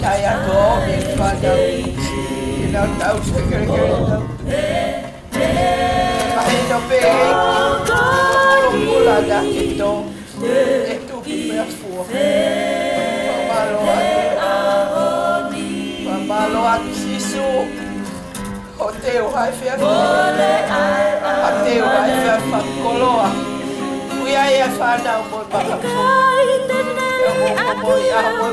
Tired of Father. You know, now it's the great Maldito peito, pulada quito, estúpida fua. Mamalo a sisu, hoteu hai fia, hoteu hai fia, koloa. Uia ia na. Ahoy, ahoy